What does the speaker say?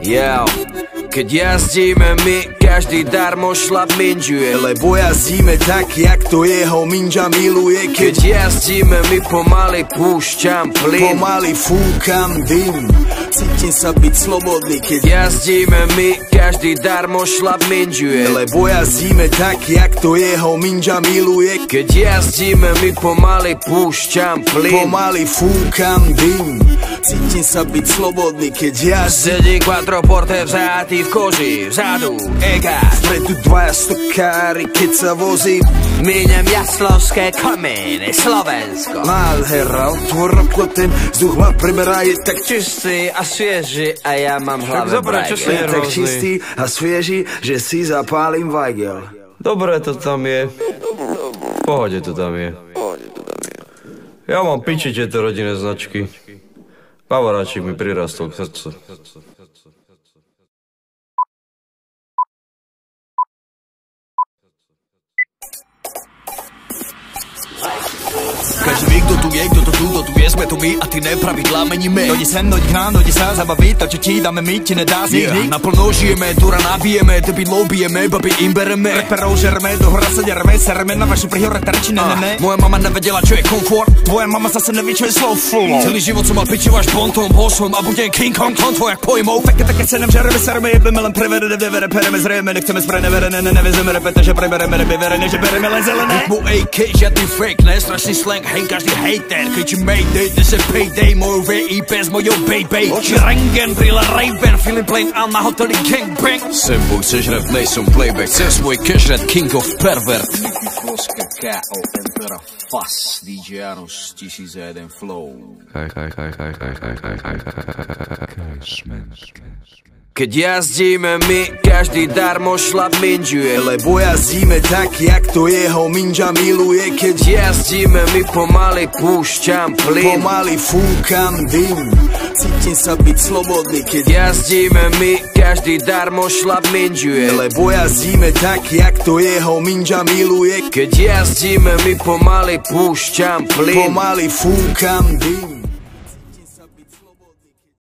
Yeah. Keď jazdíme my, každý darmo šlap minžuje Lebo jazdíme tak, jak to jeho minža miluje. Keď jazdíme my pomaly púšťam plyn. Pomaly fúkam dym. Cítim sa byť slobodný, keď Jazdíme my, každý darmo šlap minžuje. Lebo jazdíme tak, jak to jeho minža miluje. Keď jazdíme my pomaly púšťam plyn. Pomaly fúkam dym Cítim sa byť slobodný, keď jazdím Sedí quattroporte vzatý v koži, vzadu, ega Vpredu dvaja stokári, keď sa vozí Míňam jaslovské komíny, Slovensko Nádhera, otvor ten vzduch ma preberá, je tak Čistý a svieži a ja mám hlave zobre, čo si. Je tak čistý a svieži, že si zapálim vajgel. Dobre to tam je. V pohode to tam je. Ja mám piči tieto rodinné značky. Pa Pavoračik mi prirastao u srcu. Kaže mi tu je, kdo tu, kdo tu sme tu my a ty nepravidlá meníme. Dojdi sem, dojdi k nám, dojdi sa zabaviť, to čo ti dáme my, ti nedá z Yeah. yeah. Naplno žijeme, dura nabijeme, deby lobijeme, baby im bereme. Reperov žereme, do hora sa dereme, sereme na vaše prihore terči, ne, ne, ne Moja mama nevedela, čo je komfort, tvoja mama zase neví, čo je slow flow. Celý život som mal pičivo až bontom, bol som a budem King Kong, klon tvojak pojmov. Feke, také se nem žereme, sereme, jebeme len prevere, devere, pereme, zrejeme, nechceme sprenevere, ne, ne, nevezeme repete, že prebereme, nebeverene, že bereme len zelené. Mu AK, žiadny fake, ne, strašný slang, hej, každý hater, kričí payday, dus een payday Mooi VIP's, mooi baby Rangen, brillen, rijben, feeling plain aan mijn hotel in gangbang Symbol, ze schrijft nee, zo'n playback Zes mooi kishret, king of pervert Kakao en Verafas, DJ Anos, TCZ en Flow Kijk, kijk, kijk, kijk, kijk, kijk, kijk, kijk, kijk, kijk, kijk, kijk, Keď jazdíme my, každý darmo šlap minžuje Lebo jazdíme tak, jak to jeho minža miluje. Keď Jazdíme my pomaly púšťam plyn. Pomaly fúkam dym. Cítim sa byť slobodný, keď Jazdíme my, každý darmo šlap minžuje. Lebo jazdíme tak, jak to jeho minža miluje. Keď jazdíme my pomaly púšťam plyn. Pomaly fúkam dym